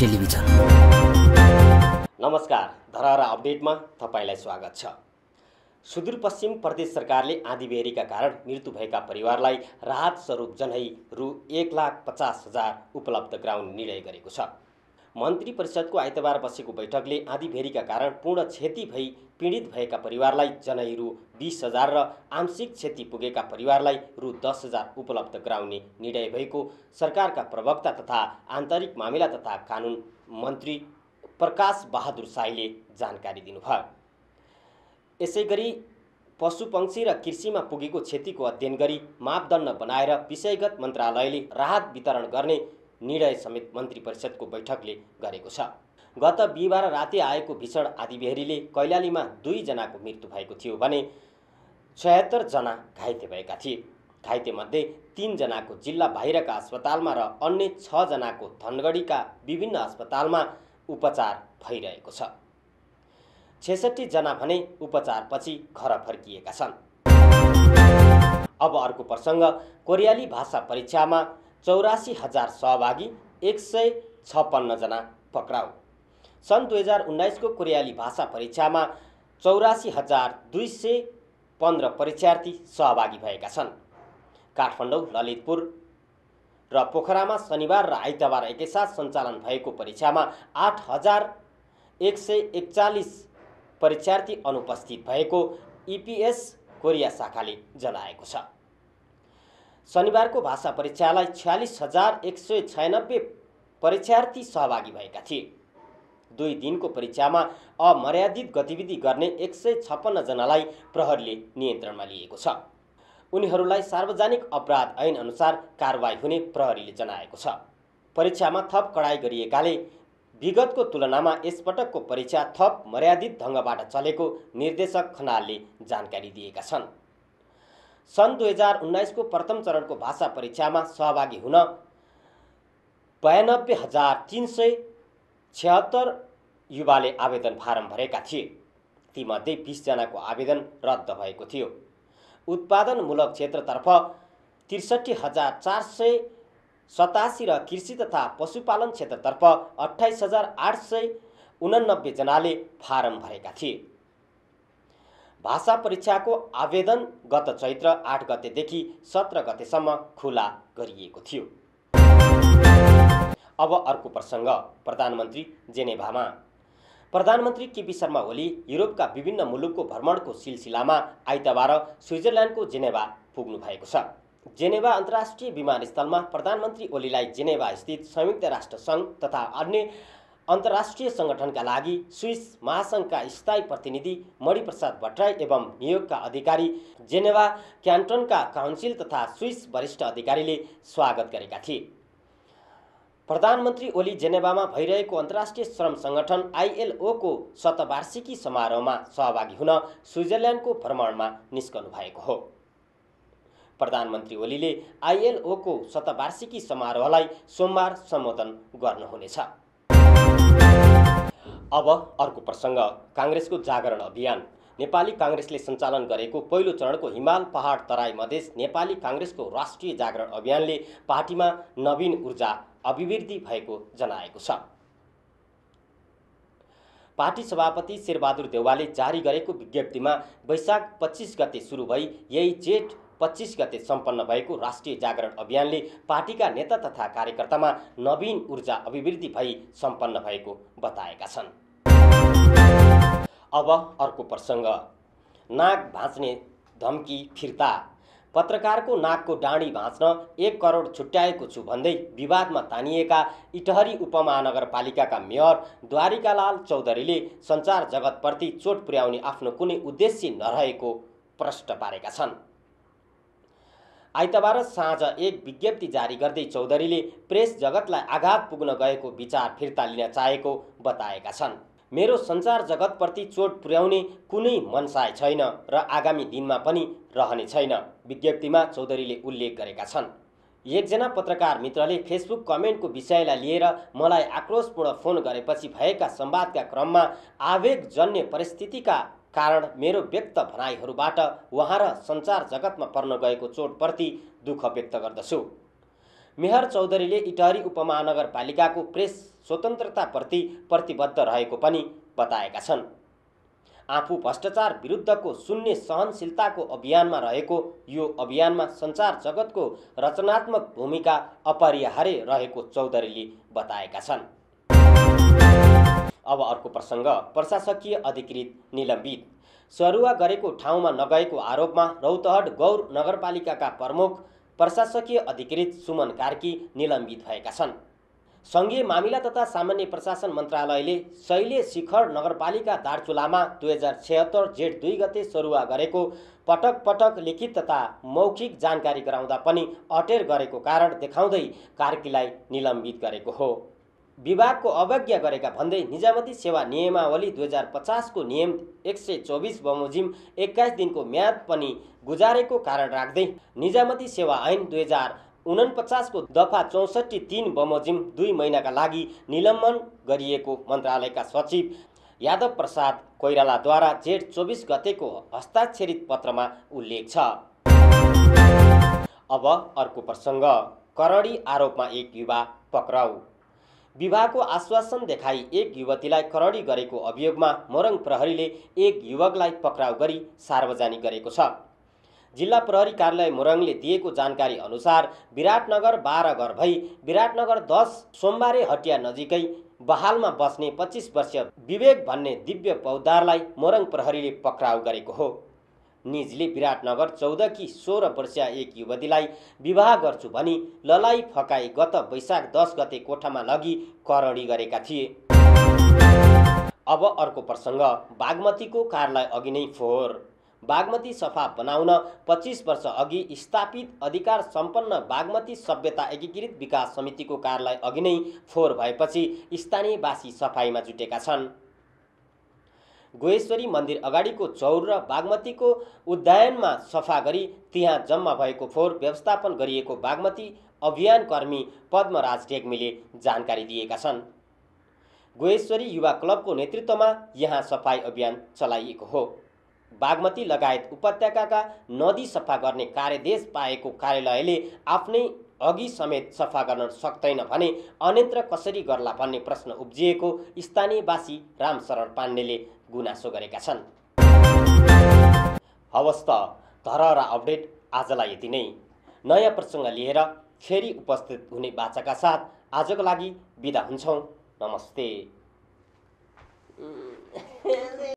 Television. नमस्कार धरहरा अपडेटमा तपाईँलाई स्वागत छ। सुदूरपश्चिम प्रदेश सरकारले आँधीबेहरीका कारण मृत्यु भएका परिवारलाई राहत स्वरूप झन्डै रु एक लाख पचास हजार उपलब्ध गराउने निर्णय गरेको छ। मन्त्री परिषदको आइतबार बसेको बैठकले आँधीबेहरीका कारण पूर्ण क्षति भई पीडित भएका परिवारलाई झन्डै रु बिस हजार र आंशिक क्षति पुगेका परिवारलाई रु दस हजार उपलब्ध गराउने निर्णय भएको सरकारका प्रवक्ता तथा आन्तरिक मामिला तथा कानुन मन्त्री प्रकाश बहादुर साईले जानकारी दिनुभयो। यसै गरी पशुपक्षी र कृषिमा पुगेको क्षतिको अध्ययन गरी मापदण्ड बनाएर विषयगत मन्त्रालयले राहत वितरण गर्ने निर्णय समेत मन्त्री परिषदको बैठकले गरेको छ। गत बिहिबार राति आएको भीषण आँधीबेहरीले कैलालीमा दुईजनाको मृत्यु भएको थियो भने छयत्तरजना घाइते भएका थिए। घाइतेमध्ये तिनजनाको जिल्ला बाहिरका अस्पतालमा र अन्य छजनाको धनगढीका विभिन्न अस्पतालमा उपचार भइरहेको छ। छेसठीजना भने उपचारपछि घर फर्किएका छन्। अब अर्को प्रसङ्ग कोरियाली भाषा परीक्षामा चौरासी हजार सहभागी एक सय छप्पन्नजना पक्राउ। सन् दुई हजार उन्नाइसको कोरियाली भाषा परीक्षामा चौरासी हजार दुई सय पन्ध्र परीक्षार्थी सहभागी भएका छन्। काठमाडौँ ललितपुर र पोखरामा शनिबार र आइतबार एकैसाथ सञ्चालन भएको परीक्षामा आठ हजार एक सय एकचालिस परीक्षार्थी अनुपस्थित भएको इपिएस कोरिया शाखाले जनाएको छ। शनिबारको भाषा परीक्षालाई छ्यालिस हजार एक सय छयानब्बे परीक्षार्थी सहभागी भएका थिए। दुई दिनको परीक्षामा अमर्यादित गतिविधि गर्ने एक सय छप्पन्नजनालाई प्रहरीले नियन्त्रणमा लिएको छ। उनीहरूलाई सार्वजनिक अपराध ऐनअनुसार कारवाही हुने प्रहरीले जनाएको छ। परीक्षामा थप कडाई गरिएकाले विगतको तुलनामा यसपटकको परीक्षा थप मर्यादित ढङ्गबाट चलेको निर्देशक खनालले जानकारी दिएका छन्। सन् दुई हजार उन्नाइसको प्रथम चरणको भाषा परीक्षामा सहभागी हुन बयानब्बे हजार तिन सय छ्यात्तर युवाले आवेदन फारम भरेका थिए। तीमध्ये बिसजनाको आवेदन रद्द भएको थियो। उत्पादनमूलक क्षेत्रतर्फ त्रिसठी हजार चार सय सतासी र कृषि तथा पशुपालन क्षेत्रतर्फ अठाइस हजार आठ सय उनानब्बेजनाले फारम भरेका थिए। भाषा परीक्षाको आवेदन गत चैत्र आठ गतेदेखि सत्र गतेसम्म खुला गरिएको थियो। अब अर्को प्रसङ्ग प्रधानमन्त्री जेनेभामा। प्रधानमन्त्री केपी शर्मा ओली युरोपका विभिन्न मुलुकको भ्रमणको सिलसिलामा आइतबार स्विजरल्यान्डको जेनेभा पुग्नु भएको छ। जेनेभा अन्तर्राष्ट्रिय विमानस्थलमा प्रधानमन्त्री ओलीलाई जेनेभा स्थित संयुक्त राष्ट्र सङ्घ तथा अन्य अन्तर्राष्ट्रिय सङ्गठनका लागि स्विस महासङ्घका स्थायी प्रतिनिधि मणिप्रसाद भट्टराई एवं नियोगका अधिकारी जेनेभा क्यान्टनका काउन्सिल तथा स्विस वरिष्ठ अधिकारीले स्वागत गरेका थिए। प्रधानमन्त्री ओली जेनेभामा भइरहेको अन्तर्राष्ट्रिय श्रम सङ्गठन आइएलओको शतवार्षिकी समारोहमा सहभागी हुन स्विजरल्यान्डको भ्रमणमा निस्कनु भएको हो। प्रधानमन्त्री ओलीले आइएलओको शतवार्षिकी समारोहलाई सोमबार सम्बोधन गर्नुहुनेछ। अब अर्को प्रसङ्ग। काङ्ग्रेसको जागरण अभियान। नेपाली काङ्ग्रेसले सञ्चालन गरेको पहिलो चरणको हिमाल पहाड तराई मधेस नेपाली काङ्ग्रेसको राष्ट्रिय जागरण अभियानले पार्टीमा नवीन ऊर्जा अभिवृद्धि भएको जनाएको छ। पार्टी सभापति शेरबहादुर देउवाले जारी गरेको विज्ञप्तिमा वैशाख पच्चिस गते सुरु भई यही जेठ पच्चिस गते सम्पन्न भएको राष्ट्रिय जागरण अभियानले पार्टीका नेता तथा कार्यकर्तामा नवीन ऊर्जा अभिवृद्धि भई सम्पन्न भएको बताएका छन्। अब अर्को प्रसङ्ग। नाक भाँच्ने धम्की फिर्ता। पत्रकारको नाकको डाँडी भाँच्न एक करोड छुट्याएको छु भन्दै विवादमा तानिएका इटहरी उपमहानगरपालिकाका मेयर द्वारिकालाल चौधरीले सञ्चार जगतप्रति चोट पुर्याउने आफ्नो कुनै उद्देश्य नरहेको प्रष्ट पारेका छन्। आइतबार साँझ एक विज्ञप्ति जारी गर्दै चौधरीले प्रेस जगतलाई आघात पुग्न गएको विचार फिर्ता लिन चाहेको बताएका छन्। मेरो सञ्चार जगतप्रति चोट पुर्याउने कुनै मनसाय छैन र आगामी दिनमा पनि रहने छैन विज्ञप्तिमा चौधरीले उल्लेख गरेका छन्। एकजना पत्रकार मित्रले फेसबुक कमेन्टको विषयलाई लिएर मलाई आक्रोशपूर्ण फोन गरेपछि भएका संवादका क्रममा आवेगजन्य परिस्थितिका कारण मेरो व्यक्त भनाइहरूबाट उहाँ र सञ्चार जगतमा पर्न गएको चोटप्रति दुःख व्यक्त गर्दछु। मेहर चौधरीले इटहरी उपमहानगरपालिकाको प्रेस स्वतन्त्रताप्रति प्रतिबद्ध रहेको पनि बताएका छन्। आफू भ्रष्टाचार विरुद्धको शून्य सहनशीलताको अभियानमा रहेको यो अभियानमा सञ्चार जगतको रचनात्मक भूमिका अपरिहार्य रहेको चौधरीले बताएका छन्। अब अर्को प्रसङ्ग प्रशासकीय अधिकृत निलम्बित। सरुवा गरेको ठाउँमा नगएको आरोपमा रौतहट गौर नगरपालिकाका प्रमुख प्रशासकीय अधिकृत सुमन कार्की निलम्बित भएका छन्। सङ्घीय मामिला तथा सामान्य प्रशासन मन्त्रालयले शैले शिखर नगरपालिका दार्चुलामा दुई हजार छत्तर जेठ दुई गते सरुवा गरेको पटक पटक लिखित तथा मौखिक जानकारी गराउँदा पनि अटेर गरेको कारण देखाउँदै कार्कीलाई निलम्बित गरेको हो। विभागको अवज्ञा गरेका भन्दै निजामती सेवा नियमावली दुई हजार पचासको नियम एक सय चौबिस बमोजिम एक्काइस दिनको म्याद पनि गुजारेको कारण राख्दै निजामती सेवा ऐन दुई हजार उनपचासको दफा चौसठी तिन बमोजिम दुई महिनाका लागि निलम्बन गरिएको मन्त्रालयका सचिव यादव प्रसाद कोइरालाद्वारा जेठ चौबिस गतेको हस्ताक्षरित पत्रमा उल्लेख छ। अब अर्को प्रसङ्ग करडी आरोपमा एक युवा पक्राउ। विवाहको आश्वासन देखाई एक युवतीलाई करडी गरेको अभियोगमा मोरङ प्रहरीले एक युवकलाई पक्राउ गरी सार्वजनिक गरेको छ। जिल्ला प्रहरी कार्यालय मोरङले दिएको जानकारी अनुसार विराटनगर बाह्र घर भई विराटनगर दस सोमबारे हटिया नजिकै बहालमा बस्ने पच्चिस वर्षीय विवेक भन्ने दिव्य पौदारलाई मोरङ प्रहरीले पक्राउ गरेको हो। निजले विराटनगर चौध कि सोह्र वर्षीय एक युवतीलाई विवाह गर्छु भनी ललाई फकाई गत वैशाख दस गते कोठामा लगी करणी गरेका थिए। अब अर्को प्रसङ्ग बागमतीको कारलाई अघि नै फोहोर। बागमती सफा बनाउन पच्चिस वर्ष अघि स्थापित अधिकार सम्पन्न बागमती सभ्यता एकीकृत विकास समितिको कार्यालय अघि नै फोहोर भएपछि स्थानीयवासी सफाइमा जुटेका छन्। गोहेश्वरी मन्दिर अगाडिको चौर र बागमतीको उद्यानमा सफा गरी त्यहाँ जम्मा भएको फोहोर व्यवस्थापन गरिएको बागमती अभियान कर्मी पद्मराज ढेग्मीले जानकारी दिएका छन्। गोहेश्वरी युवा क्लबको नेतृत्वमा यहाँ सफाई अभियान चलाइएको हो। बागमती लगायत उपत्यकाका नदी सफा गर्ने कार्यदेश पाएको कार्यालयले आफ्नै अघि समेत सफा गर्न सक्दैन भने अन्यत्र कसरी गर्ला भन्ने प्रश्न उब्जिएको स्थानीयवासी रामशरण पाण्डेले गुनासो गरेका छन्। हवस् त धरहरा अपडेट आजलाई यति नै। नयाँ प्रसङ्ग लिएर फेरि उपस्थित हुने बाचाका साथ आजको लागि बिदा हुन्छौँ। नमस्ते।